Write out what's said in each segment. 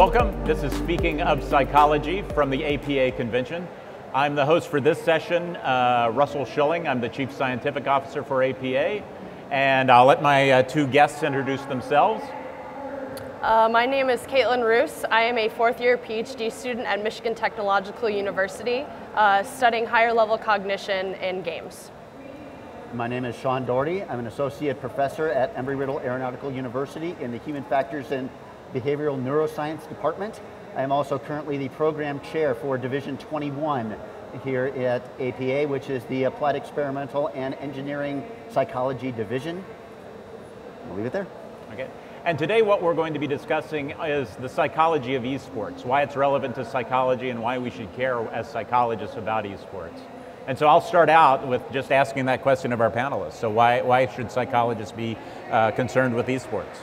Welcome. This is Speaking of Psychology from the APA convention. I'm the host for this session, uh, Russell Shilling. I'm the Chief Scientific Officer for APA, and I'll let my uh, two guests introduce themselves. Uh, my name is Kaitlyn Roose. I am a fourth year PhD student at Michigan Technological University, uh, studying higher level cognition in games. My name is Shawn Doherty. I'm an associate professor at Embry-Riddle Aeronautical University in the Human Factors and Behavioral Neuroscience Department. I am also currently the program chair for Division 21 here at APA, which is the Applied Experimental and Engineering Psychology Division. I'll leave it there. Okay. And today what we're going to be discussing is the psychology of esports, why it's relevant to psychology and why we should care as psychologists about esports. And so I'll start out with just asking that question of our panelists. So why, why should psychologists be uh, concerned with esports?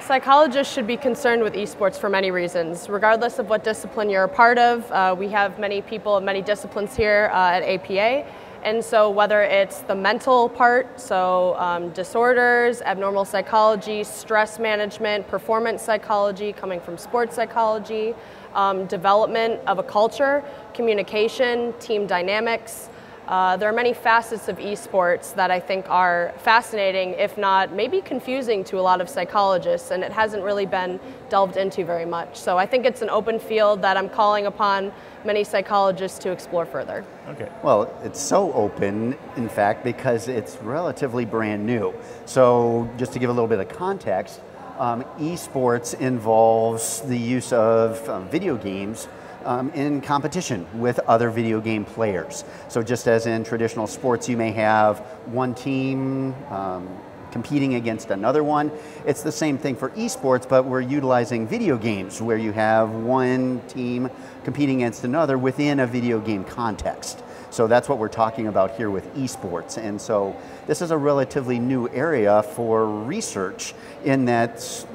Psychologists should be concerned with esports for many reasons. Regardless of what discipline you're a part of, uh, we have many people of many disciplines here uh, at APA. And so, whether it's the mental part, so um, disorders, abnormal psychology, stress management, performance psychology coming from sports psychology, um, development of a culture, communication, team dynamics, uh, there are many facets of esports that I think are fascinating, if not maybe confusing to a lot of psychologists, and it hasn't really been delved into very much. So I think it's an open field that I'm calling upon many psychologists to explore further. Okay. Well, it's so open, in fact, because it's relatively brand new. So just to give a little bit of context, um, esports involves the use of um, video games um, in competition with other video game players. So just as in traditional sports, you may have one team um, competing against another one. It's the same thing for esports, but we're utilizing video games where you have one team competing against another within a video game context. So that's what we're talking about here with esports. And so this is a relatively new area for research in that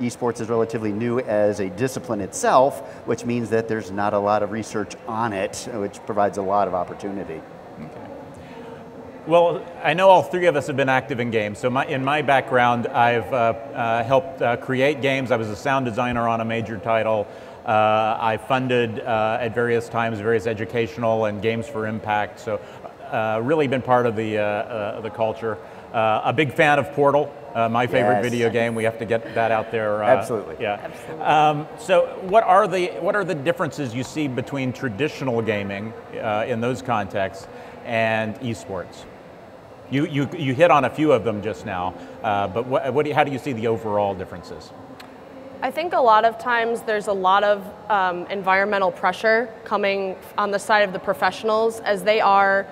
esports is relatively new as a discipline itself, which means that there's not a lot of research on it, which provides a lot of opportunity. Okay. Well, I know all three of us have been active in games. So my, in my background, I've uh, uh, helped uh, create games. I was a sound designer on a major title. Uh, I funded uh, at various times various educational and games for impact. So uh, really been part of the, the culture. A big fan of Portal. Uh, my favorite yes. video game. We have to get that out there. Uh, Absolutely. Yeah. Absolutely. Um, so, what are the what are the differences you see between traditional gaming uh, in those contexts and esports? You, you, you hit on a few of them just now, uh, but what, what do you, how do you see the overall differences? I think a lot of times there's a lot of um, environmental pressure coming on the side of the professionals as they are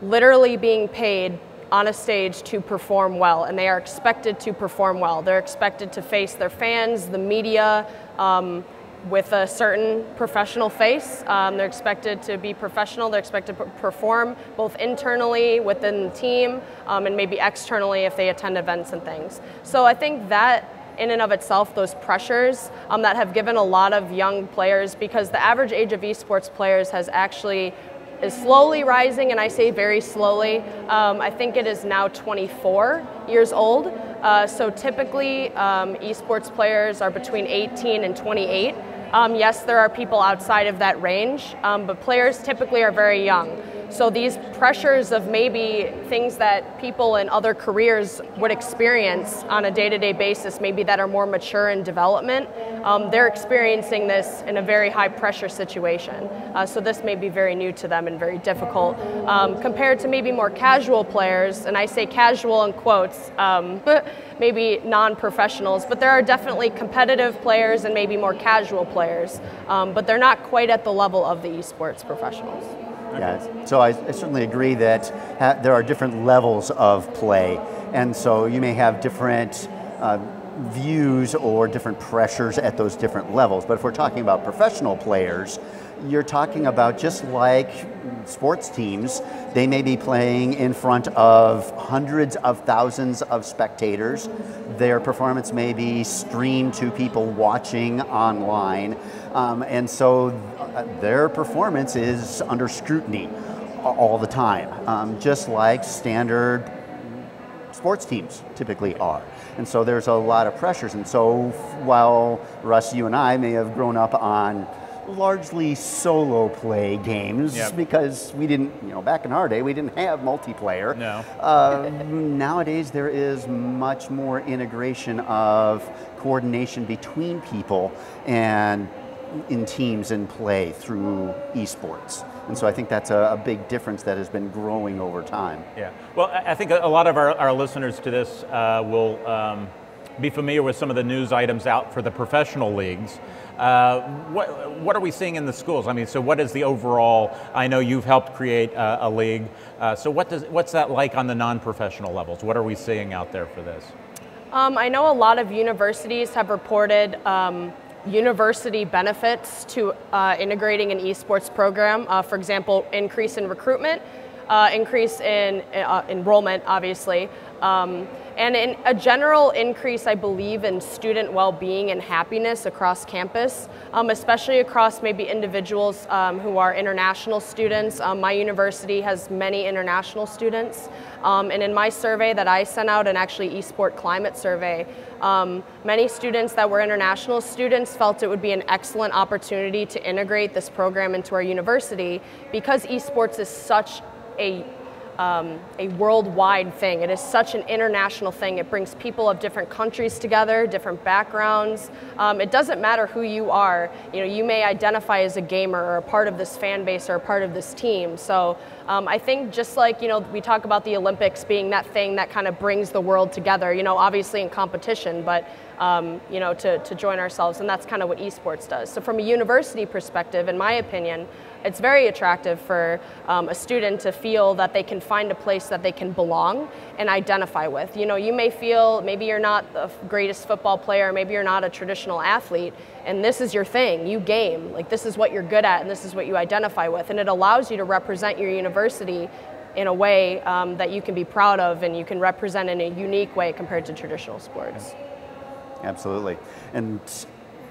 literally being paid on a stage to perform well, and they are expected to perform well. They're expected to face their fans, the media, um, with a certain professional face. Um, they're expected to be professional. They're expected to perform both internally within the team um, and maybe externally if they attend events and things. So I think that in and of itself, those pressures um, that have given a lot of young players, because the average age of esports players has actually is slowly rising, and I say very slowly. Um, I think it is now 24 years old. Uh, so typically, um, esports players are between 18 and 28. Um, yes, there are people outside of that range, um, but players typically are very young. So these pressures of maybe things that people in other careers would experience on a day-to-day basis, maybe that are more mature in development, um, they're experiencing this in a very high pressure situation. Uh, so this may be very new to them and very difficult um, compared to maybe more casual players, and I say casual in quotes, um, maybe non-professionals, but there are definitely competitive players and maybe more casual players, um, but they're not quite at the level of the esports professionals. Yeah, so I, I certainly agree that ha- there are different levels of play, and so you may have different uh, views or different pressures at those different levels. But if we're talking about professional players, you're talking about just like sports teams, they may be playing in front of hundreds of thousands of spectators. Their performance may be streamed to people watching online. Um, and so uh, their performance is under scrutiny all the time, um, just like standard sports teams typically are. And so there's a lot of pressures. And so while Russ, you and I may have grown up on largely solo play games yep. because we didn't, you know, back in our day, we didn't have multiplayer. No. Uh, nowadays, there is much more integration of coordination between people and in teams and play through esports. And so I think that's a, a, big difference that has been growing over time. Yeah. Well, I think a lot of our, our listeners to this uh, will um, be familiar with some of the news items out for the professional leagues. Uh, what, what are we seeing in the schools? I mean, so what is the overall? I know you've helped create a, a league. Uh, so what does, what's that like on the non-professional levels? What are we seeing out there for this? Um, I know a lot of universities have reported um, university benefits to uh, integrating an esports program. Uh, for example, increase in recruitment, uh, increase in uh, enrollment, obviously, um, and in a general increase, I believe, in student well-being and happiness across campus, um, especially across maybe individuals um, who are international students. Um, my university has many international students, um, and in my survey that I sent out, and actually eSport Climate Survey, um, many students that were international students felt it would be an excellent opportunity to integrate this program into our university because esports is such a um, a worldwide thing. It is such an international thing. It brings people of different countries together, different backgrounds. Um, it doesn't matter who you are. You know, you may identify as a gamer or a part of this fan base or a part of this team. So um, I think just like you know, we talk about the Olympics being that thing that kind of brings the world together. You know, obviously in competition, but um, you know, to, to join ourselves, and that's kind of what esports does. So from a university perspective, in my opinion, it's very attractive for um, a student to feel that they can find a place that they can belong and identify with. You know, you may feel maybe you're not the greatest football player, maybe you're not a traditional athlete, and this is your thing. You game. Like this is what you're good at, and this is what you identify with, and it allows you to represent your university in a way um, that you can be proud of and you can represent in a unique way compared to traditional sports. Absolutely. And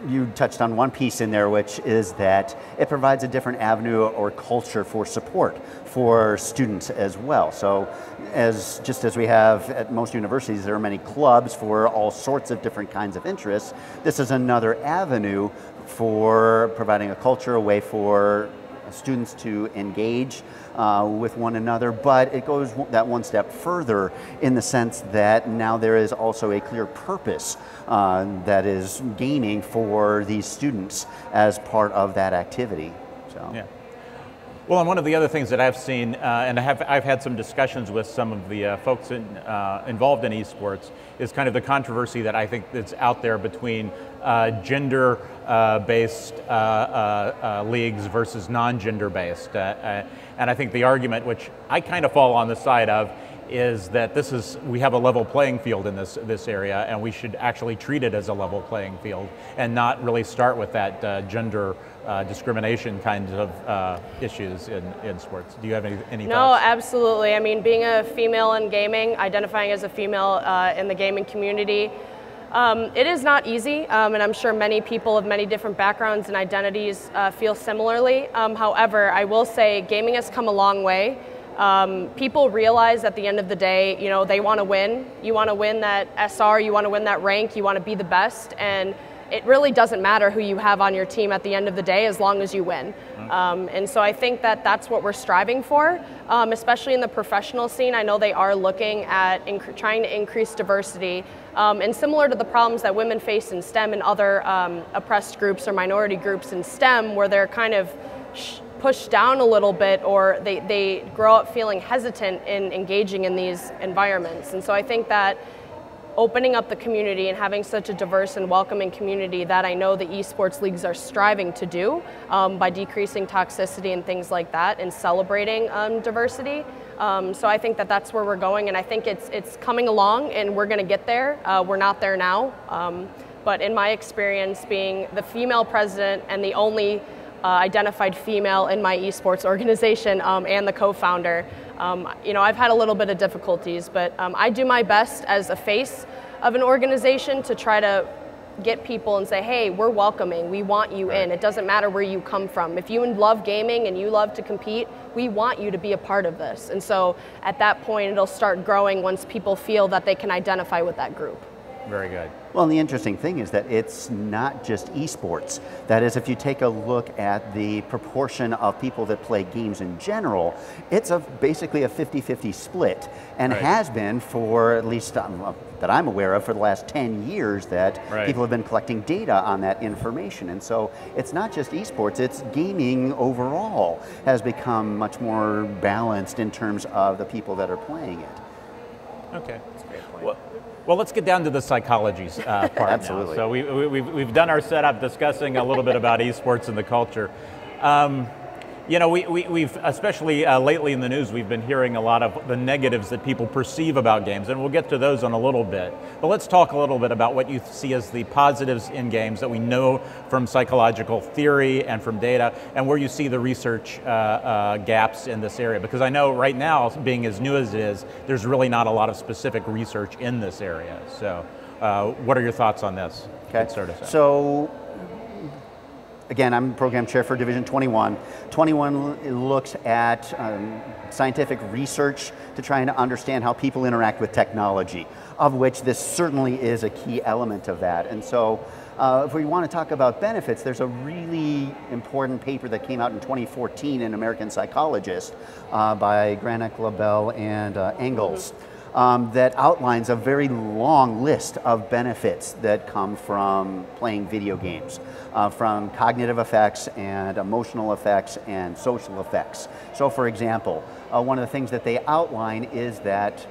you touched on one piece in there, which is that it provides a different avenue or culture for support for students as well. So, as just as we have at most universities, there are many clubs for all sorts of different kinds of interests. This is another avenue for providing a culture, a way for students to engage uh, with one another, but it goes that one step further in the sense that now there is also a clear purpose uh, that is gaining for these students as part of that activity. So. Yeah. Well, and one of the other things that I've seen, uh, and I have, I've had some discussions with some of the uh, folks in, uh, involved in esports, is kind of the controversy that I think that's out there between uh, gender-based uh, uh, leagues versus non-gender based. and I think the argument, which I kind of fall on the side of, is that this is we have a level playing field in this this area, and we should actually treat it as a level playing field, and not really start with that uh, gender uh, discrimination kinds of uh, issues in, in sports. Do you have any, any no, thoughts? No, absolutely. I mean, being a female in gaming, identifying as a female uh, in the gaming community. Um, it is not easy, um, and I'm sure many people of many different backgrounds and identities uh, feel similarly. Um, however, I will say gaming has come a long way. Um, people realize at the end of the day, you know, they want to win. You want to win that SR, you want to win that rank, you want to be the best, and it really doesn't matter who you have on your team at the end of the day as long as you win. Mm-hmm. Um, and so I think that that's what we're striving for, um, especially in the professional scene. I know they are looking at trying to increase diversity. Um, and similar to the problems that women face in STEM and other um, oppressed groups or minority groups in STEM, where they're kind of sh- pushed down a little bit or they, they grow up feeling hesitant in engaging in these environments. And so I think that opening up the community and having such a diverse and welcoming community that I know the esports leagues are striving to do um, by decreasing toxicity and things like that and celebrating um, diversity. Um, so I think that that's where we're going, and I think it's it's coming along, and we're going to get there. Uh, we're not there now, um, but in my experience, being the female president and the only uh, identified female in my esports organization um, and the co-founder, um, you know, I've had a little bit of difficulties, but um, I do my best as a face of an organization to try to get people and say, hey, we're welcoming, we want you right. in. It doesn't matter where you come from. If you love gaming and you love to compete, we want you to be a part of this. And so at that point, it'll start growing once people feel that they can identify with that group. Very good. Well, the interesting thing is that it's not just esports. That is, if you take a look at the proportion of people that play games in general, it's a, basically a 50-50 split, and right. has been for at least um, that I'm aware of for the last 10 years that right. people have been collecting data on that information. And so it's not just esports, it's gaming overall has become much more balanced in terms of the people that are playing it. Okay. Well, well, let's get down to the psychology uh, part Absolutely. Now. So we, we, we've, we've done our setup discussing a little bit about esports and the culture. Um, you know, we, we, have especially uh, lately in the news, we've been hearing a lot of the negatives that people perceive about games, and we'll get to those in a little bit. But let's talk a little bit about what you see as the positives in games that we know from psychological theory and from data, and where you see the research uh, uh, gaps in this area. Because I know right now, being as new as it is, there's really not a lot of specific research in this area. So, uh, what are your thoughts on this? Okay. So, again, I'm program chair for Division 21. 21 looks at um, scientific research to try and understand how people interact with technology, of which this certainly is a key element of that. And so, uh, if we want to talk about benefits, there's a really important paper that came out in 2014 in American Psychologist uh, by Granic, Lobel, and uh, Engels um, that outlines a very long list of benefits that come from playing video games, uh, from cognitive effects and emotional effects and social effects. So for example, uh, one of the things that they outline is that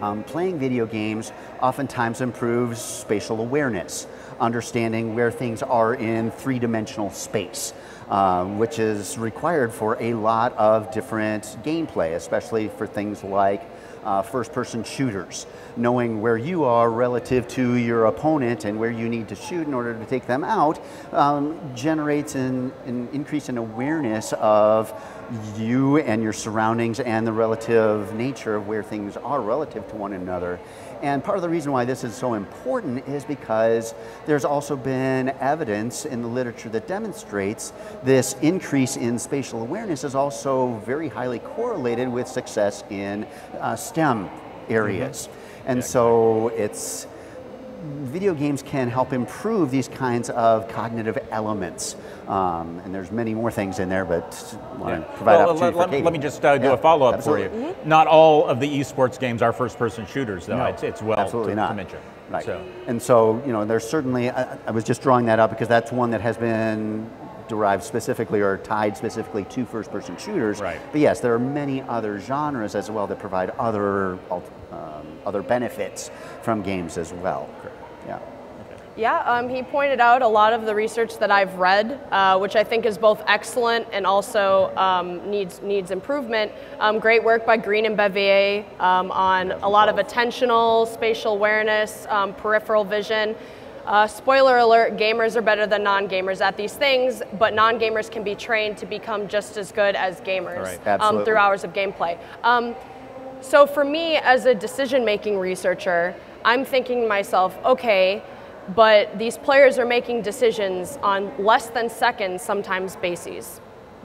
um, playing video games oftentimes improves spatial awareness, understanding where things are in three-dimensional space. Uh, which is required for a lot of different gameplay, especially for things like uh, first person shooters. Knowing where you are relative to your opponent and where you need to shoot in order to take them out um, generates an, an increase in awareness of you and your surroundings and the relative nature of where things are relative to one another. And part of the reason why this is so important is because there's also been evidence in the literature that demonstrates this increase in spatial awareness is also very highly correlated with success in uh, STEM areas. Mm -hmm. And yeah, so it's video games can help improve these kinds of cognitive elements. Um, and there's many more things in there, but want yeah. to provide well, let, let, let, me just uh, do yeah, a follow-up absolutely. for you. Mm -hmm. Not all of the esports games are first-person shooters, though. No, it's, it's, well absolutely to, not. to mention. Right. So. And so, you know, there's certainly, I, I was just drawing that up because that's one that has been derived specifically or tied specifically to first person shooters. Right. But yes, there are many other genres as well that provide other um, other benefits from games as well. Yeah. Yeah, um, he pointed out a lot of the research that I've read, uh, which I think is both excellent and also um, needs needs improvement. Um, great work by Green and Bavelier um, on a lot of attentional, spatial awareness, um, peripheral vision. Uh, spoiler alert, gamers are better than non-gamers at these things, but non-gamers can be trained to become just as good as gamers right. um, through hours of gameplay. Um, so for me, as a decision-making researcher, I'm thinking to myself, okay, but these players are making decisions on less than seconds, sometimes bases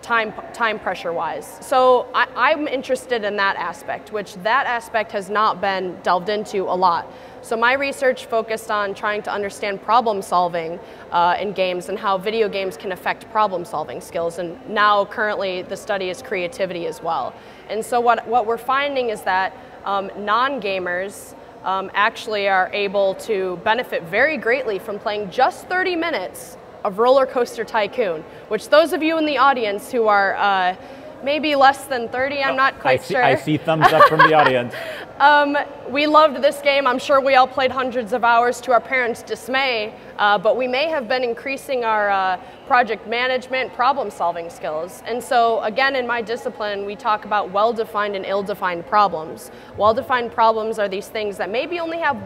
time, time pressure wise. So I, am interested in that aspect, which that aspect has not been delved into a lot. So my research focused on trying to understand problem solving uh, in games and how video games can affect problem solving skills. And now currently the study is creativity as well. And so what, what we're finding is that um, non-gamers um, actually are able to benefit very greatly from playing just 30 minutes of Roller Coaster Tycoon, which those of you in the audience who are uh, maybe less than 30, I'm not quite I see, sure. I see thumbs up from the audience. Um, we loved this game. I'm sure we all played hundreds of hours to our parents' dismay, uh, but we may have been increasing our uh, project management, problem solving skills. And so, again, in my discipline, we talk about well defined and ill defined problems. Well defined problems are these things that maybe only have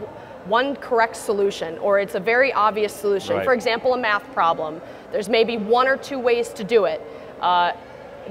one correct solution or it's a very obvious solution. Right. For example, a math problem. There's maybe one or two ways to do it. Uh,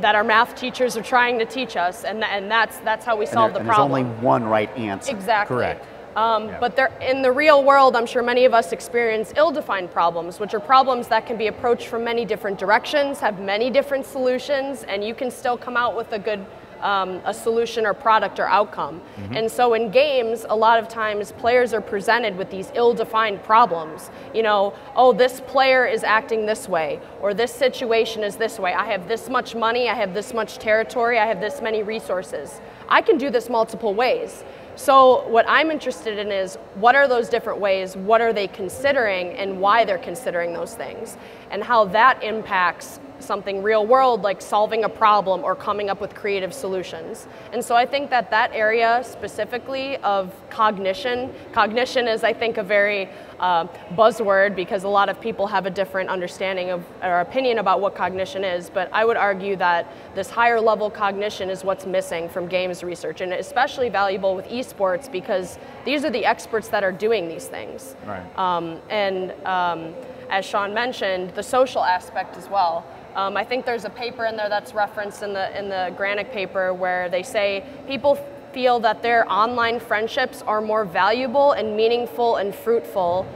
that our math teachers are trying to teach us, and, and that's that's how we solve and there, the and problem. There's only one right answer. Exactly. Correct. Um, Yeah. But there, in the real world, I'm sure many of us experience ill-defined problems, which are problems that can be approached from many different directions, have many different solutions, and you can still come out with a good um, a solution or product or outcome. And so in games, a lot of times players are presented with these ill-defined problems. You know, oh, this player is acting this way, or this situation is this way. I have this much money, I have this much territory, I have this many resources. I can do this multiple ways. So, what I'm interested in is what are those different ways, what are they considering, and why they're considering those things, and how that impacts something real world like solving a problem or coming up with creative solutions. And so, I think that that area specifically of cognition, cognition is, I think, a very uh, buzzword because a lot of people have a different understanding of or opinion about what cognition is. But I would argue that this higher level cognition is what's missing from games research, and especially valuable with esports because these are the experts that are doing these things. Right. Um, and um, as Shawn mentioned, the social aspect as well. Um, I think there's a paper in there that's referenced in the in the Granic paper where they say people feel that their online friendships are more valuable and meaningful and fruitful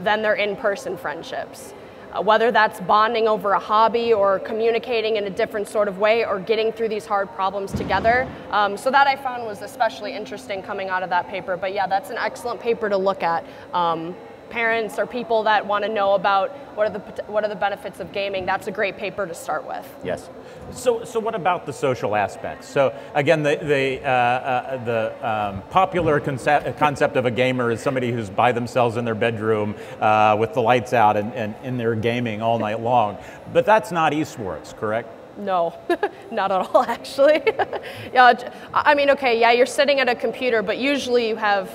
than their in-person friendships. Uh, whether that's bonding over a hobby or communicating in a different sort of way or getting through these hard problems together. Um, so that I found was especially interesting coming out of that paper. But yeah, that's an excellent paper to look at. Um, parents or people that want to know about what are the what are the benefits of gaming. That's a great paper to start with. Yes. So, so what about the social aspects? So again, the the uh, uh, the um, popular concept concept of a gamer is somebody who's by themselves in their bedroom uh, with the lights out and, and in their gaming all night long. But that's not esports, correct? No, not at all, actually. yeah, I mean, okay, yeah, you're sitting at a computer, but usually you have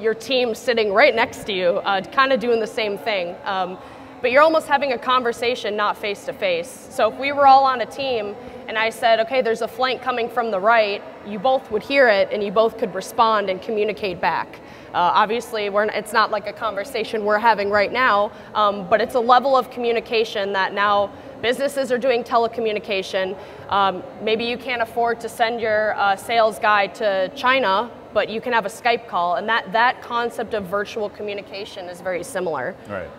your team sitting right next to you, uh, kind of doing the same thing. Um, but you're almost having a conversation, not face to face. So if we were all on a team and I said, okay, there's a flank coming from the right, you both would hear it and you both could respond and communicate back. Uh, obviously, we're, it's not like a conversation we're having right now, um, but it's a level of communication that now businesses are doing telecommunication. Um, maybe you can't afford to send your uh, sales guy to China, but you can have a Skype call, and that, that concept of virtual communication is very similar. Right.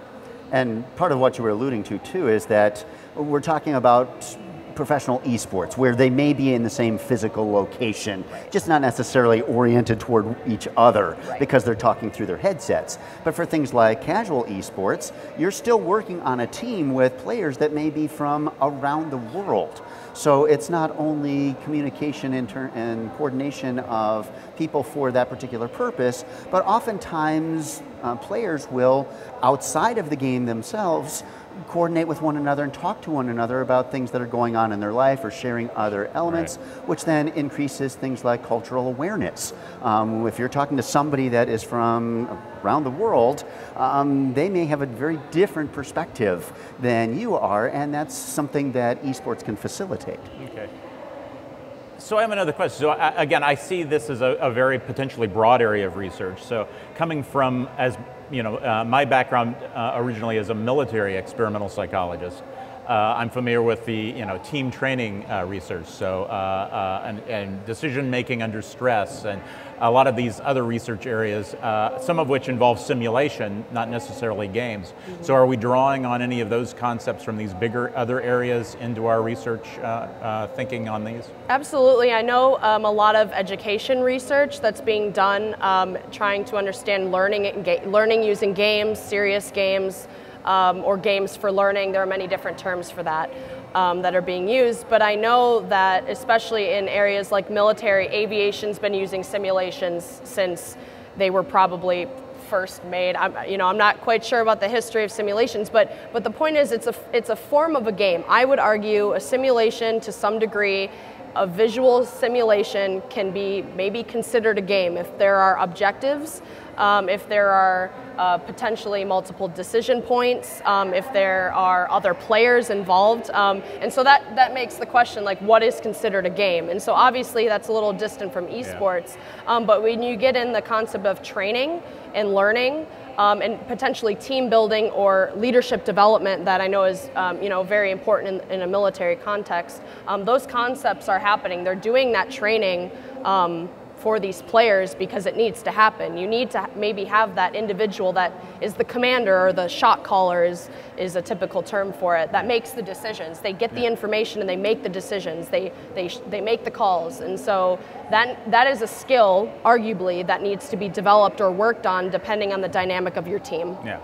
And part of what you were alluding to too is that we're talking about professional esports where they may be in the same physical location, just not necessarily oriented toward each other because they're talking through their headsets. But for things like casual esports, you're still working on a team with players that may be from around the world. So it's not only communication and, coordination of people for that particular purpose, but oftentimes uh, players will, outside of the game themselves, coordinate with one another and talk to one another about things that are going on in their life or sharing other elements, which then increases things like cultural awareness. Um, if you're talking to somebody that is from around the world, um, they may have a very different perspective than you are, and that's something that esports can facilitate. Okay. So I have another question. So I, again, I see this as a, a very potentially broad area of research. So coming from, as you know, uh, my background uh, originally as a military experimental psychologist, uh, I'm familiar with the you know team training uh, research, so uh, uh, and, and decision making under stress, and a lot of these other research areas, uh, some of which involve simulation, not necessarily games. So, are we drawing on any of those concepts from these bigger other areas into our research uh, uh, thinking on these? Absolutely. I know um, a lot of education research that's being done um, trying to understand learning, learning using games, serious games, um, or games for learning. There are many different terms for that um, that are being used. But I know that, especially in areas like military, aviation's been using simulations since they were probably first made. I'm, you know, I'm not quite sure about the history of simulations, but but the point is, it's a it's a form of a game. I would argue a simulation to some degree a visual simulation can be maybe considered a game if there are objectives, um, if there are uh, potentially multiple decision points, um, if there are other players involved. Um, and so that, that makes the question like, what is considered a game? And so obviously that's a little distant from esports, yeah. Um, but when you get in the concept of training and learning, um, and potentially team building or leadership development that I know is um, you know very important in, in a military context. Um, those concepts are happening. They're doing that training um, for these players because it needs to happen. You need to maybe have that individual that is the commander or the shot caller is, is a typical term for it that makes the decisions. They get the information and they make the decisions. They, they, they make the calls. And so that, that is a skill, arguably, that needs to be developed or worked on depending on the dynamic of your team. Yeah.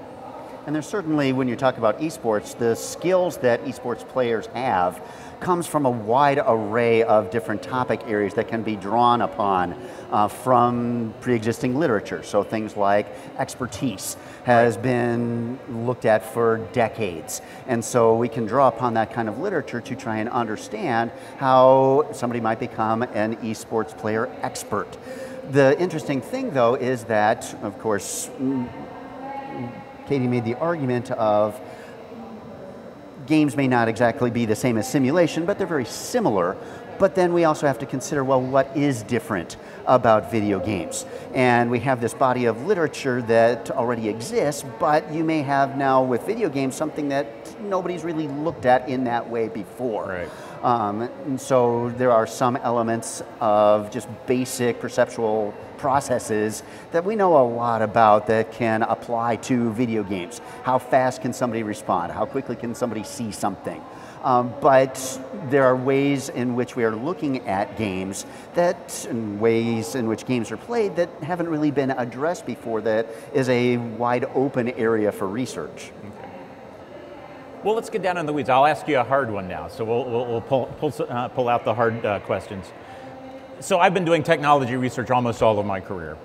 And there's certainly, when you talk about esports, the skills that esports players have comes from a wide array of different topic areas that can be drawn upon uh, from pre-existing literature. So things like expertise has been looked at for decades. And so we can draw upon that kind of literature to try and understand how somebody might become an esports player expert. The interesting thing though is that, of course, Katie made the argument of games may not exactly be the same as simulation, but they're very similar. But then we also have to consider, well, what is different about video games? And we have this body of literature that already exists, but you may have now with video games something that nobody's really looked at in that way before. Right. Um, and so there are some elements of just basic perceptual processes that we know a lot about that can apply to video games. How fast can somebody respond? How quickly can somebody see something? Um, but there are ways in which we are looking at games that, and ways in which games are played that haven't really been addressed before that is a wide open area for research. Well, let's get down in the weeds. I'll ask you a hard one now. So we'll, we'll, we'll pull, pull, uh, pull out the hard uh, questions. So I've been doing technology research almost all of my career.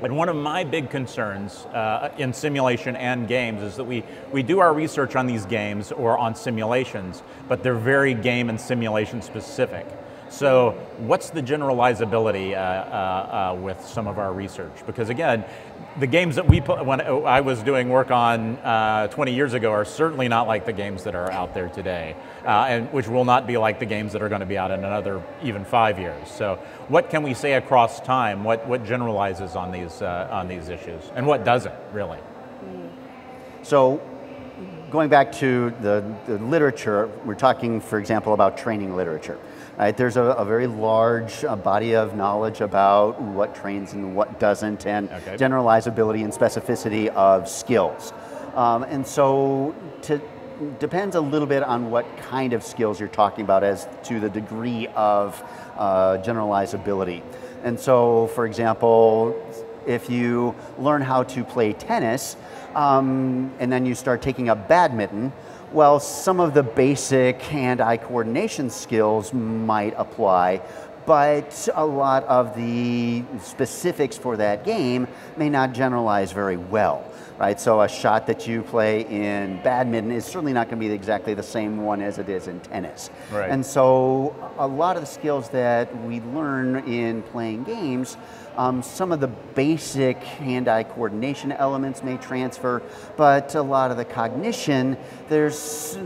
And one of my big concerns uh, in simulation and games is that we, we do our research on these games or on simulations, but they're very game and simulation specific. So what's the generalizability uh, uh, uh, with some of our research? Because again, the games that we put, when I was doing work on uh, 20 years ago are certainly not like the games that are out there today, uh, and which will not be like the games that are going to be out in another even five years. So, what can we say across time? What what generalizes on these on these issues, and what doesn't really? So, going back to the, the literature, we're talking, for example, about training literature. Right? There's a, a very large uh, body of knowledge about what trains and what doesn't, and okay. generalizability and specificity of skills. Um, and so, to, depends a little bit on what kind of skills you're talking about as to the degree of uh, generalizability. And so, for example, if you learn how to play tennis um, and then you start taking up badminton, well, some of the basic hand-eye coordination skills might apply, but a lot of the specifics for that game may not generalize very well, right? So a shot that you play in badminton is certainly not going to be exactly the same one as it is in tennis. Right. And so a lot of the skills that we learn in playing games um, some of the basic hand-eye coordination elements may transfer, but a lot of the cognition, there's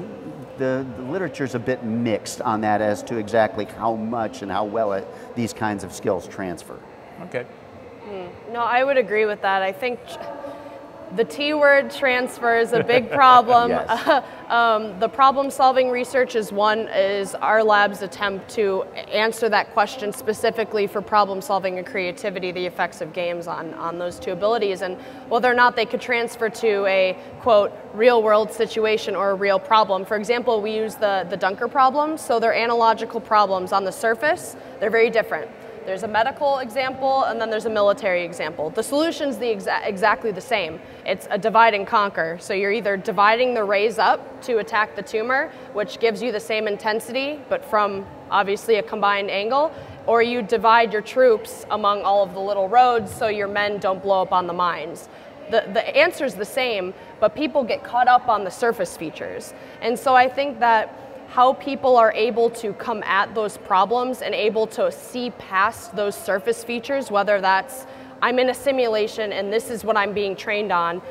the, the literature is a bit mixed on that as to exactly how much and how well it, these kinds of skills transfer. Okay. Mm. No, I would agree with that. I think the T word transfer is a big problem. yes. um, the problem solving research is one, is our lab's attempt to answer that question specifically for problem solving and creativity, the effects of games on, on those two abilities, and whether or not they could transfer to a quote, real world situation or a real problem. For example, we use the, the Duncker problems, so they're analogical problems on the surface, they're very different. There's a medical example and then there's a military example. The solution's the exa exactly the same. It's a divide and conquer. So you're either dividing the rays up to attack the tumor, which gives you the same intensity, but from obviously a combined angle, or you divide your troops among all of the little roads so your men don't blow up on the mines. The, the answer is the same, but people get caught up on the surface features. And so I think that how people are able to come at those problems and able to see past those surface features, whether that's I'm in a simulation and this is what I'm being trained on.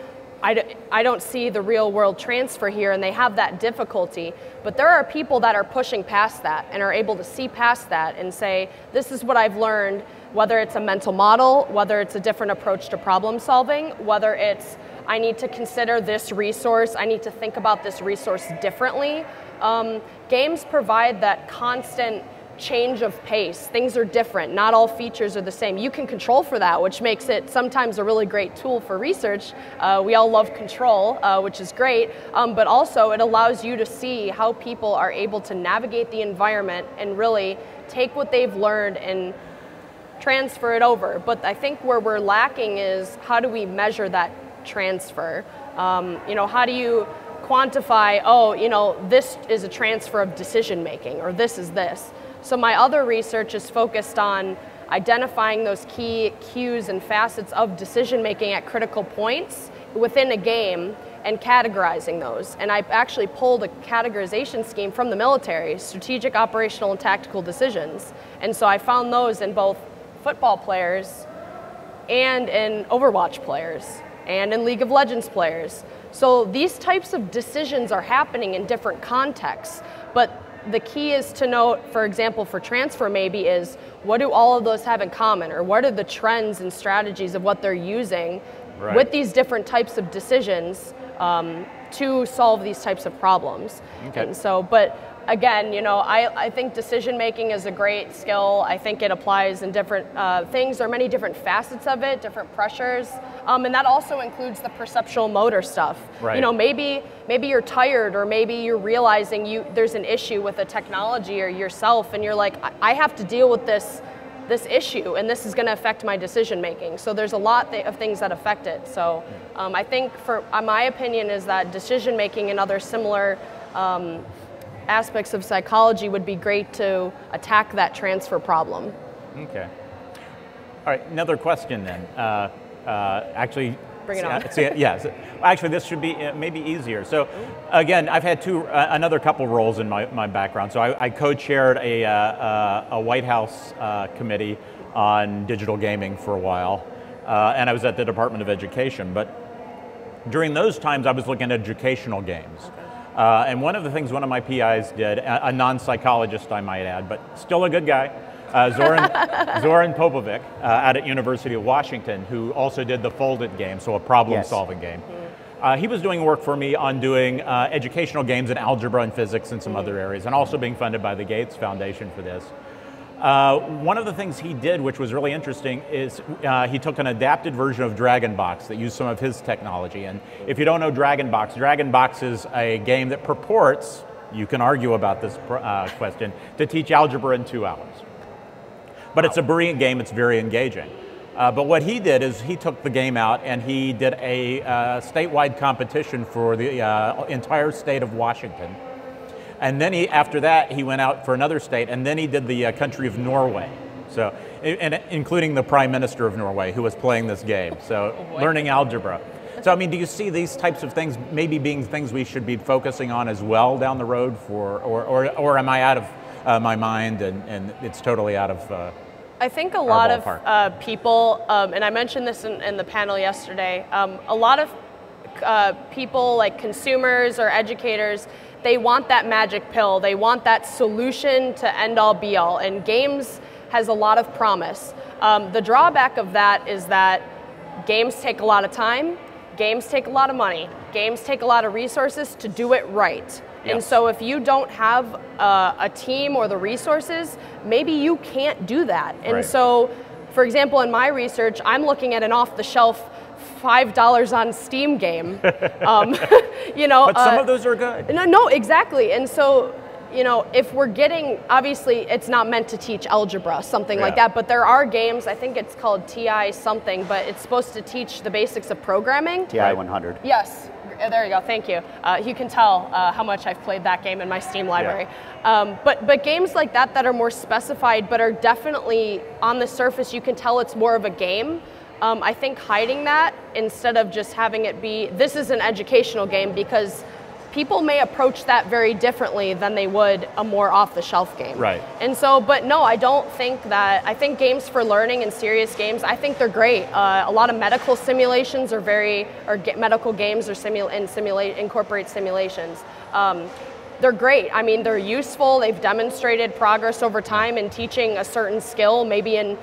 I d- I don't see the real world transfer here, and they have that difficulty. But there are people that are pushing past that and are able to see past that and say, This is what I've learned, whether it's a mental model, whether it's a different approach to problem solving, whether it's I need to consider this resource, I need to think about this resource differently, um, games provide that constant change of pace. Things are different. Not all features are the same. You can control for that, which makes it sometimes a really great tool for research. Uh, we all love control, uh, which is great, um, but also it allows you to see how people are able to navigate the environment and really take what they've learned and transfer it over. But I think where we're lacking is how do we measure that transfer? Um, you know, how do you quantify, oh, you know, this is a transfer of decision making, or this is this. So my other research is focused on identifying those key cues and facets of decision making at critical points within a game and categorizing those. And I actually pulled a categorization scheme from the military, strategic, operational, and tactical decisions. And so I found those in both football players and in Overwatch players and in League of Legends players. So these types of decisions are happening in different contexts, but the key is to note, for example, for transfer maybe is what do all of those have in common or what are the trends and strategies of what they're using right. with these different types of decisions um, to solve these types of problems. Okay. And so, but again, you know, I, I think decision making is a great skill. I think it applies in different uh, things. There are many different facets of it, different pressures, um, and that also includes the perceptual motor stuff. Right. You know, maybe maybe you're tired, or maybe you're realizing you there's an issue with a technology or yourself, and you're like, I, have to deal with this this issue and this is going to affect my decision making so there's a lot of things that affect it so um, i think for uh, my opinion is that decision making and other similar um, aspects of psychology would be great to attack that transfer problem. Okay. All right, another question then. Uh, uh, actually, Bring it on. See, yes. Actually, this should be uh, maybe easier. So, again, I've had two, uh, another couple roles in my, my background. So, I, I co-chaired a, uh, a White House uh, committee on digital gaming for a while, uh, and I was at the Department of Education. But during those times, I was looking at educational games. Okay. Uh, and one of the things one of my PIs did, a, a non-psychologist I might add, but still a good guy, uh, Zoran, Zoran Popovic uh, out at University of Washington, who also did the Foldit game, so a problem-solving yes. game. Uh, he was doing work for me on doing uh, educational games in algebra and physics and some other areas, and also being funded by the Gates Foundation for this. Uh, one of the things he did, which was really interesting, is uh, he took an adapted version of DragonBox that used some of his technology. And if you don't know DragonBox, DragonBox is a game that purports, you can argue about this uh, question, to teach algebra in two hours. But it's a brilliant game, it's very engaging. Uh, but what he did is he took the game out and he did a uh, statewide competition for the entire state of Washington and then he, after that, he went out for another state, and then he did the uh, country of Norway. So, and including the prime minister of Norway, who was playing this game. So, oh learning algebra. So, I mean, do you see these types of things maybe being things we should be focusing on as well down the road for, or, or, or am I out of uh, my mind and, and it's totally out of uh, I think a lot of uh, people, um, and I mentioned this in, in the panel yesterday, um, a lot of uh, people like consumers or educators they want that magic pill. They want that solution to end all be all. And games has a lot of promise. Um, the drawback of that is that games take a lot of time, games take a lot of money, games take a lot of resources to do it right. And so if you don't have uh, a team or the resources, maybe you can't do that. And right. so, for example, in my research, I'm looking at an off the shelf five dollars on Steam game. Um, you know, but some uh, of those are good. No, no, exactly. And so, you know, if we're getting, obviously, it's not meant to teach algebra, something yeah. like that. But there are games. I think it's called TI something, but it's supposed to teach the basics of programming. TIS-100. Yes. Uh, there you go. Thank you. Uh, you can tell uh, how much I've played that game in my Steam library. Yeah. Um, but but games like that that are more specified, but are definitely on the surface, you can tell it's more of a game. Um, I think hiding that instead of just having it be this is an educational game because people may approach that very differently than they would a more off the shelf game. Right. And so, but no, I don't think that, I think games for learning and serious games, I think they're great. Uh, a lot of medical simulations are very, or medical games are simul- and simulate, incorporate simulations. Um, they're great. I mean, they're useful. They've demonstrated progress over time in teaching a certain skill, maybe in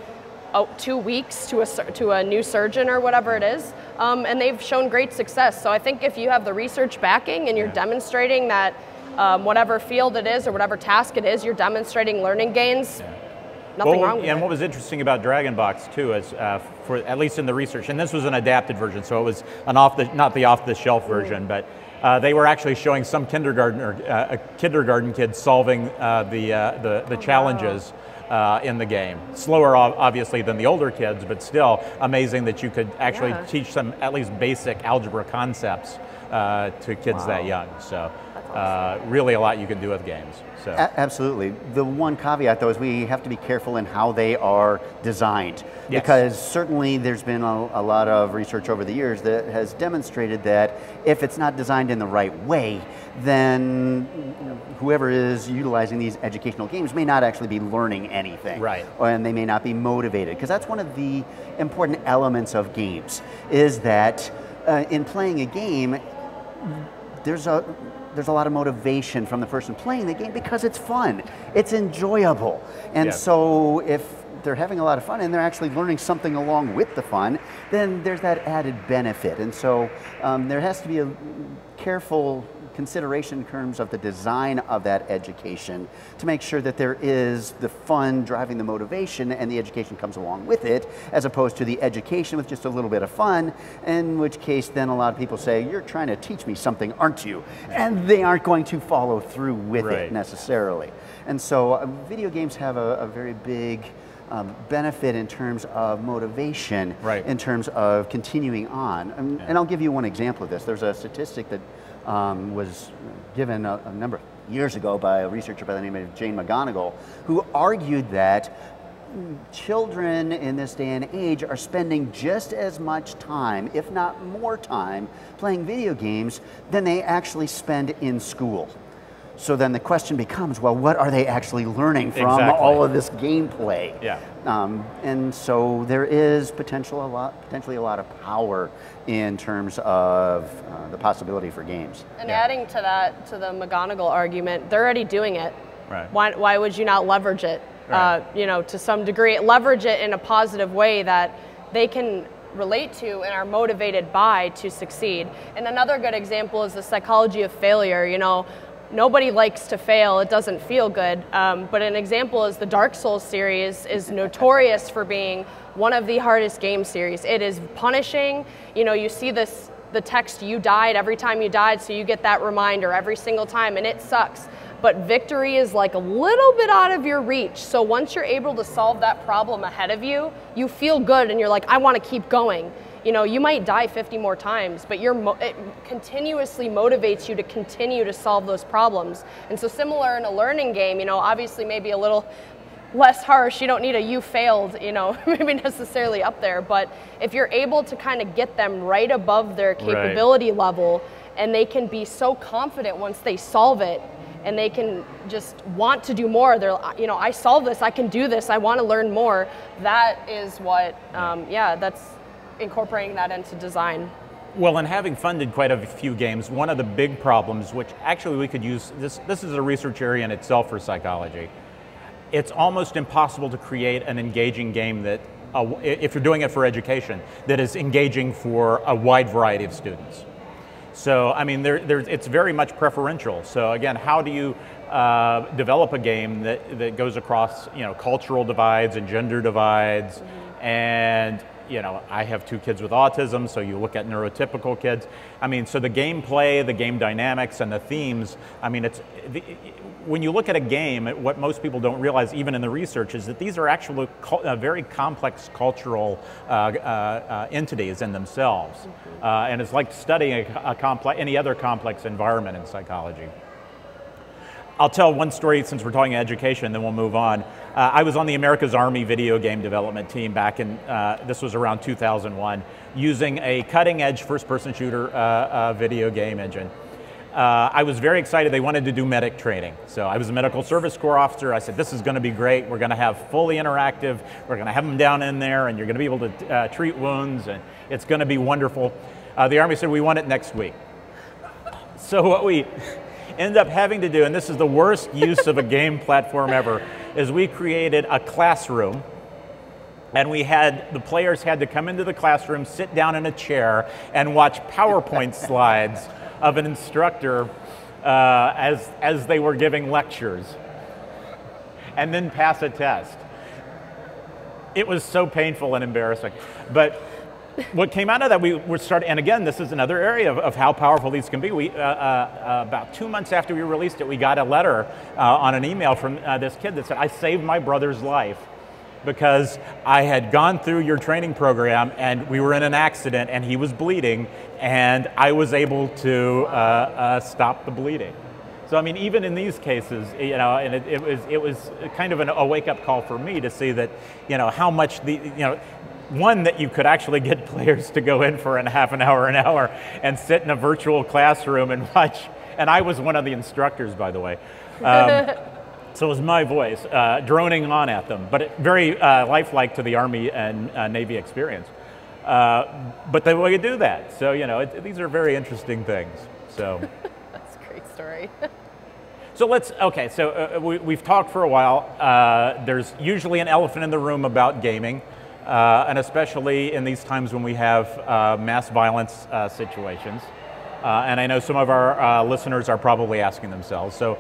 oh, two weeks to a, to a new surgeon or whatever it is. Um, and they've shown great success. So I think if you have the research backing and you're yeah. demonstrating that um, whatever field it is or whatever task it is, you're demonstrating learning gains. Yeah. Nothing well, wrong with and it. what was interesting about DragonBox too is, uh, for at least in the research, and this was an adapted version, so it was an off the not the off the shelf version, but uh, they were actually showing some kindergarten or uh, kindergarten kids solving uh, the, uh, the, the challenges uh, in the game. Slower, obviously, than the older kids, but still amazing that you could actually yeah. teach them at least basic algebra concepts uh, to kids wow. that young. So, uh, really, a lot you can do with games. So. A- absolutely. The one caveat, though, is we have to be careful in how they are designed. Yes. Because certainly there's been a, a, lot of research over the years that has demonstrated that if it's not designed in the right way, then whoever is utilizing these educational games may not actually be learning anything. Right. And they may not be motivated. Because that's one of the important elements of games, is that uh, in playing a game, there's a there's a lot of motivation from the person playing the game because it's fun, it's enjoyable. And yeah. so if they're having a lot of fun and they're actually learning something along with the fun, then there's that added benefit. And so um, there has to be a careful consideration in terms of the design of that education to make sure that there is the fun driving the motivation and the education comes along with it, as opposed to the education with just a little bit of fun, in which case then a lot of people say, you're trying to teach me something, aren't you? And they aren't going to follow through with right. it necessarily. And so uh, video games have a, a very big um, benefit in terms of motivation, right. in terms of continuing on. And, yeah. and, I'll give you one example of this. There's a statistic that um, was given a, a, number of years ago by a researcher by the name of Jane McGonigal, who argued that children in this day and age are spending just as much time, if not more time, playing video games than they actually spend in school. So then the question becomes, well, what are they actually learning from exactly. all of this gameplay? Yeah. Um, and so there is potential a lot, potentially a lot of power in terms of uh, the possibility for games. And yeah. adding to that, to the McGonigal argument, they're already doing it. Right. Why, why would you not leverage it? Right. Uh, you know, to some degree, leverage it in a positive way that they can relate to and are motivated by to succeed. And another good example is the psychology of failure. You know, nobody likes to fail. It doesn't feel good. Um, but an example is the Dark Souls series is notorious for being one of the hardest game series. It is punishing. You know, you see this the text you died every time you died, so you get that reminder every single time, and it sucks. But victory is like a little bit out of your reach. So once you're able to solve that problem ahead of you, you feel good and you're like, I want to keep going you know, you might die 50 more times, but you're mo- it continuously motivates you to continue to solve those problems. And so, similar in a learning game, you know, obviously maybe a little less harsh. You don't need a you failed, you know, maybe necessarily up there. But if you're able to kind of get them right above their capability right. level, and they can be so confident once they solve it, and they can just want to do more. They're, you know, I solve this, I can do this, I want to learn more. That is what, um, yeah, that's incorporating that into design. Well, and having funded quite a few games, one of the big problems, which actually we could use, this, this is a research area in itself for psychology. It's almost impossible to create an engaging game that, uh, if you're doing it for education, that is engaging for a wide variety of students. So, I mean, there, it's very much preferential. So, again, how do you uh, develop a game that, that goes across, you know, cultural divides and gender divides mm-hmm. and you know, I have two kids with autism, so you look at neurotypical kids. I mean, so the gameplay, the game dynamics, and the themes, I mean, it's, the, when you look at a game, what most people don't realize, even in the research, is that these are actually uh, very complex cultural uh, uh, uh entities in themselves. Mm-hmm. Uh, and it's like studying a, a complex, any other complex environment in psychology. I'll tell one story since we're talking education, then we'll move on. Uh, I was on the America's Army video game development team back in, uh, this was around 2001, using a cutting edge first person shooter uh, uh video game engine. uh, I was very excited. They wanted to do medic training. So I was a medical service corps officer. I said, this is going to be great. We're going to have fully interactive. We're going to have them down in there, and you're going to be able to uh, treat wounds, and it's going to be wonderful. The Army said, we want it next week. So what we end up having to do, and this is the worst use of a game platform ever, is we created a classroom and we had the players had to come into the classroom, sit down in a chair, and watch PowerPoint slides of an instructor uh, as, as they were giving lectures and then pass a test. It was so painful and embarrassing. But what came out of that, we were starting, and again, this is another area of, of how powerful these can be. We, uh, uh, uh about two months after we released it, we got a letter uh, on an email from uh, this kid that said, I saved my brother's life because I had gone through your training program and we were in an accident and he was bleeding and I was able to uh, stop the bleeding. So I mean, even in these cases, you know, and it, it was it was kind of an, a wake up call for me to see that, you know, how much the you know. One that you could actually get players to go in for a half an hour, an hour, and sit in a virtual classroom and watch. And I was one of the instructors, by the way. Um, So it was my voice uh, droning on at them, but it, very uh, lifelike to the Army and uh, Navy experience. Uh, but they will do that. So, you know, it, these are very interesting things. So That's a great story. so let's, okay, so uh, we, have talked for a while. Uh, there's usually an elephant in the room about gaming, and especially in these times when we have mass violence situations. and I know some of our listeners are probably asking themselves, so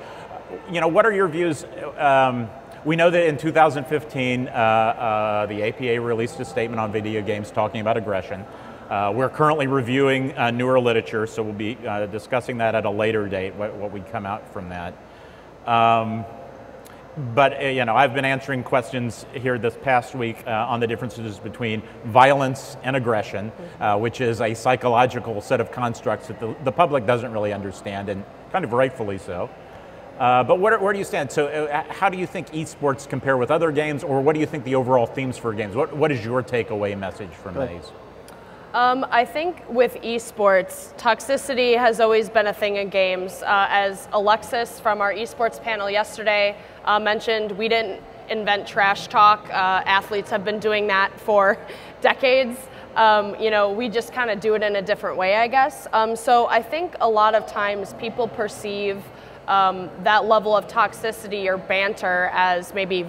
you know, what are your views? Um, we know that in 2015, uh, uh, the APA released a statement on video games talking about aggression. Uh, we're currently reviewing uh, newer literature, so we'll be uh, discussing that at a later date, what, what would come out from that. Um, but uh, you know, I've been answering questions here this past week on the differences between violence and aggression, which is a psychological set of constructs that the, the public doesn't really understand, and kind of rightfully so. Uh, but where, where, do you stand? So, uh, how do you think esports compare with other games, or what do you think the overall themes for games? What, what is your takeaway message from these? Um, I think with esports, toxicity has always been a thing in games. Uh, as Alexis from our esports panel yesterday uh, mentioned, we didn't invent trash talk. Uh, athletes have been doing that for decades. Um, you know, we just kind of do it in a different way, I guess. Um, so I think a lot of times people perceive um, that level of toxicity or banter as maybe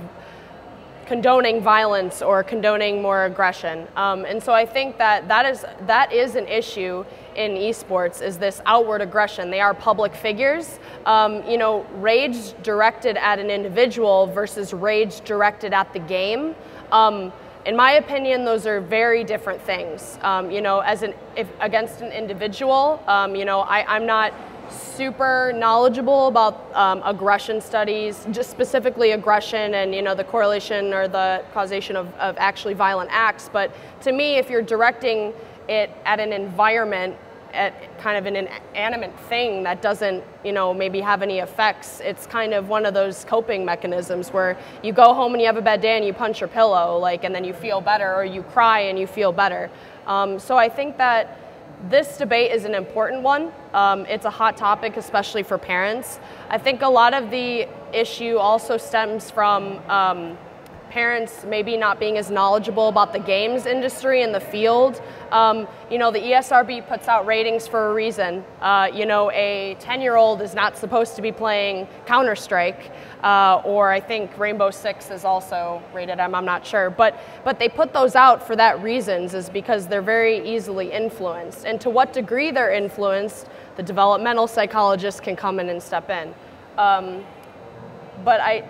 condoning violence or condoning more aggression. Um, and so I think that that is, that is an issue in esports is this outward aggression. They are public figures. Um, you know, rage directed at an individual versus rage directed at the game. Um, in my opinion, those are very different things. Um, you know, as an if against an individual, um, you know, I, I'm not super knowledgeable about um, aggression studies, just specifically aggression and you know the correlation or the causation of, of actually violent acts. But to me, if you're directing it at an environment, at kind of an inanimate thing that doesn't, you know, maybe have any effects, it's kind of one of those coping mechanisms where you go home and you have a bad day and you punch your pillow, like, and then you feel better, or you cry and you feel better. Um, so I think that this debate is an important one. Um, it's a hot topic, especially for parents. I think a lot of the issue also stems from um, parents maybe not being as knowledgeable about the games industry and the field. Um, you know, the ESRB puts out ratings for a reason. Uh, you know, a 10 year old is not supposed to be playing Counter Strike, uh, or I think Rainbow Six is also rated M, I'm not sure. But, but they put those out for that reasons, is because they're very easily influenced. And to what degree they're influenced, the developmental psychologist can come in and step in. Um, but I,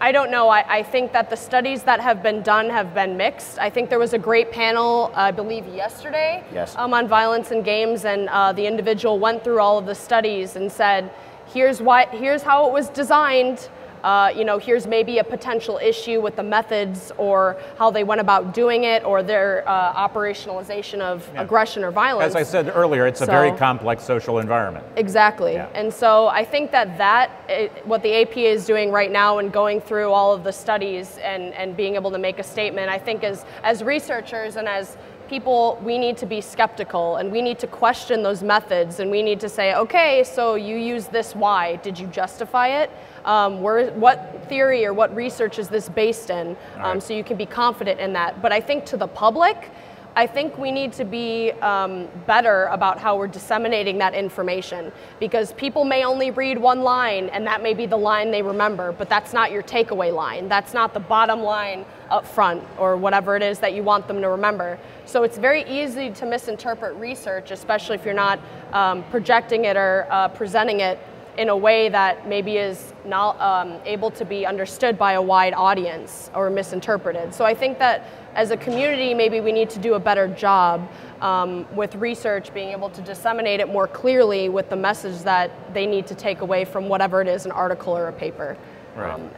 I don't know. I, I, think that the studies that have been done have been mixed. I think there was a great panel, I believe, yesterday yes. um, on violence in games, and uh, the individual went through all of the studies and said, "Here's what, here's how it was designed uh, you know, here's maybe a potential issue with the methods or how they went about doing it or their uh, operationalization of yeah. aggression or violence. As I said earlier, it's so, a very complex social environment. Exactly. Yeah. And so I think that that, it, what the APA is doing right now and going through all of the studies and, and being able to make a statement, I think as, as researchers and as people, we need to be skeptical and we need to question those methods and we need to say, okay, so you use this why? Did you justify it? Um, where, what theory or what research is this based in? Um, right. So you can be confident in that. But I think to the public, I think we need to be um, better about how we're disseminating that information because people may only read one line and that may be the line they remember, but that's not your takeaway line. That's not the bottom line up front or whatever it is that you want them to remember. So it's very easy to misinterpret research, especially if you're not um, projecting it or uh, presenting it in a way that maybe is not um, able to be understood by a wide audience or misinterpreted. So I think that as a community, maybe we need to do a better job um, with research, being able to disseminate it more clearly with the message that they need to take away from whatever it is, an article or a paper. Right. Um,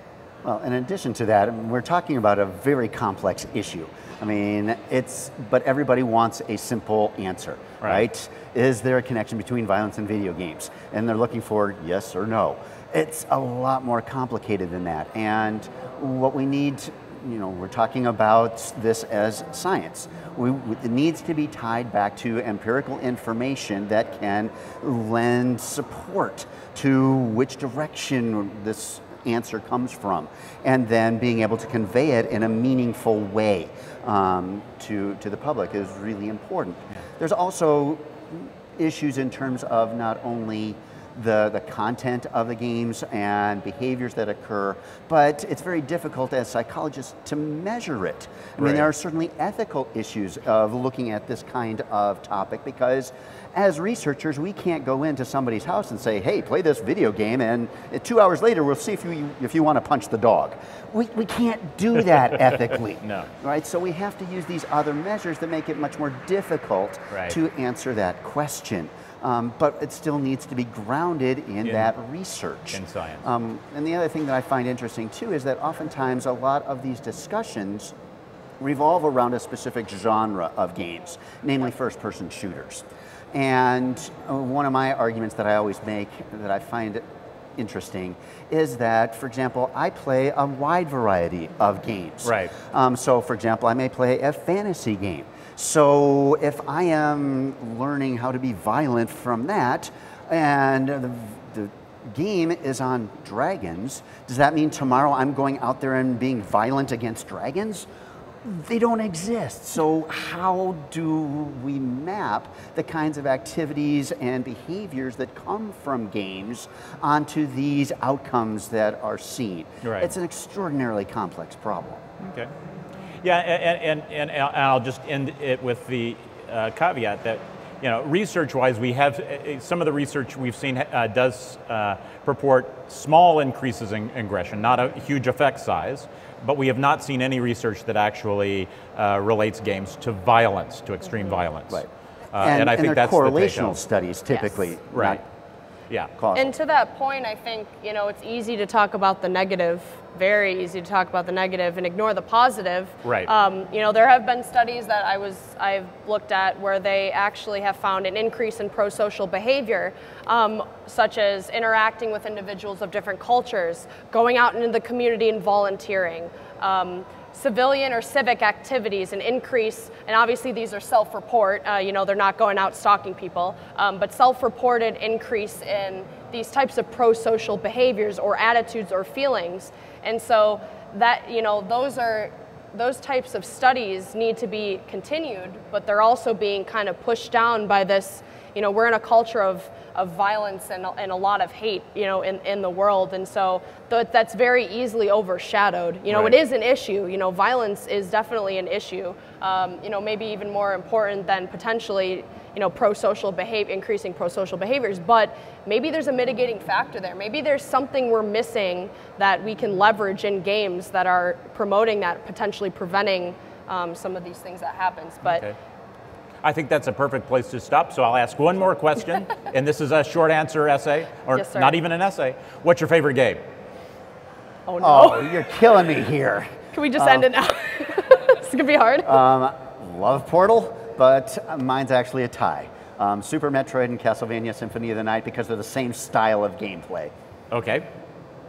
Well, in addition to that, we're talking about a very complex issue. I mean, it's, but everybody wants a simple answer, Right. right? Is there a connection between violence and video games? And they're looking for yes or no. It's a lot more complicated than that. And what we need, you know, we're talking about this as science. We, it needs to be tied back to empirical information that can lend support to which direction this answer comes from, and then being able to convey it in a meaningful way um, to, to the public is really important. There's also issues in terms of not only the, the content of the games and behaviors that occur, but it's very difficult as psychologists to measure it. I mean, there are certainly ethical issues of looking at this kind of topic because as researchers, we can't go into somebody's house and say, hey, play this video game, and two hours later, we'll see if you, if you want to punch the dog. We, we can't do that ethically. No. Right? So we have to use these other measures that make it much more difficult Right. to answer that question. Um, but it still needs to be grounded in, In- that research. in science. Um, and the other thing that I find interesting too is that oftentimes a lot of these discussions revolve around a specific genre of games, namely first person shooters. And uh, one of my arguments that I always make that I find interesting is that, for example, I play a wide variety of games. Right. Um, so, for example, I may play a fantasy game. So, if I am learning how to be violent from that, and the, the game is on dragons, does that mean tomorrow I'm going out there and being violent against dragons? They don't exist. So, how do we map the kinds of activities and behaviors that come from games onto these outcomes that are seen? Right. It's an extraordinarily complex problem. Okay. Yeah, and, and, and, I'll just end it with the uh, caveat that, you know, research-wise, we have uh, some of the research we've seen uh, does uh, purport small increases in aggression, not a huge effect size, but we have not seen any research that actually uh, relates games to violence, to extreme violence. Right. Uh, and, I and think that's the correlational take-home. studies typically, Yes. Right. Not Yeah. causal. And to that point, I think you know it's easy to talk about the negative, very easy to talk about the negative and ignore the positive. Right. Um, you know, there have been studies that I was I've looked at where they actually have found an increase in pro-social behavior, um, such as interacting with individuals of different cultures, going out into the community and volunteering. Um, civilian or civic activities an increase and obviously these are self-report uh, you know they're not going out stalking people um, but self-reported increase in these types of pro-social behaviors or attitudes or feelings. And so that you know those are those types of studies need to be continued but they're also being kind of pushed down by this you know we're in a culture of of violence and, and a lot of hate, you know, in, in the world. And so th- that's very easily overshadowed. You know, Right. it is an issue. You know, violence is definitely an issue. Um, you know, maybe even more important than potentially, you know, pro-social behavior, increasing pro-social behaviors. But maybe there's a mitigating factor there. Maybe there's something we're missing that we can leverage in games that are promoting that, potentially preventing um, some of these things that happens. But Okay. I think that's a perfect place to stop, so I'll ask one more question, and this is a short answer essay, or Yes, not even an essay. What's your favorite game? oh no, oh, you're killing me here. can we just end it now? it's gonna be hard. Um, love Portal, but mine's actually a tie. Um, Super Metroid and Castlevania Symphony of the Night because they're the same style of gameplay. Okay,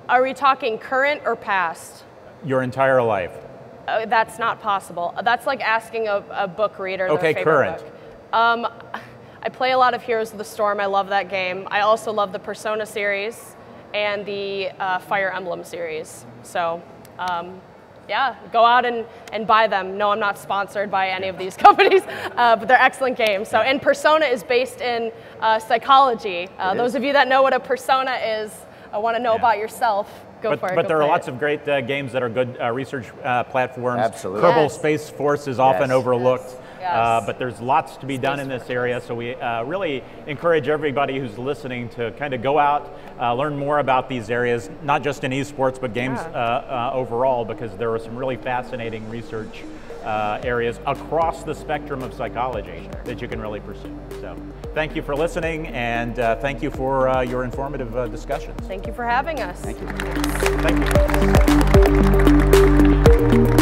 Are we talking current or past? your entire life. Uh, that's not possible. That's like asking a, a book reader their Okay, favorite current. book. Um, I play a lot of Heroes of the Storm. I love that game. I also love the Persona series and the uh, Fire Emblem series. So, um, yeah, go out and, and buy them. No, I'm not sponsored by any of these companies, uh, but they're excellent games. So, and Persona is based in uh, psychology. Uh, those is. of you that know what a persona is, uh, want to know Yeah. about yourself, go But, for it. but go there are lots it. of great uh, games that are good uh, research uh, platforms. Absolutely. Kerbal Yes. Space Force is often Yes. overlooked. Yes. Uh, but there's lots to be done in this area, so we uh, really encourage everybody who's listening to kind of go out, uh, learn more about these areas, not just in esports, but games Yeah. uh, uh, overall, because there are some really fascinating research uh, areas across the spectrum of psychology that you can really pursue. So, Thank you for listening, and uh, thank you for uh, your informative uh, discussions. Thank you for having us. Thank you. Thank you.